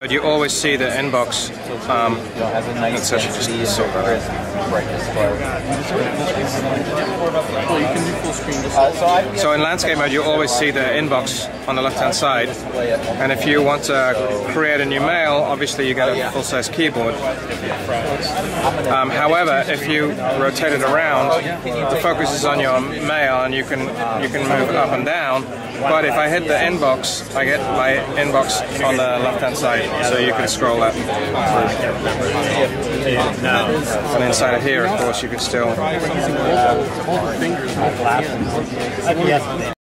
But you always see the inbox. Um, let's actually just sort that out. So in landscape mode, you always see the inbox on the left-hand side. And if you want to create a new mail, obviously you get a full-size keyboard. Um, however, if you rotate it around, the focus is on your mail, and you can you can move up and down. But if I hit the inbox, I get my inbox on the left-hand side, so you can scroll that through. And inside of here, of course, you can still. Uh,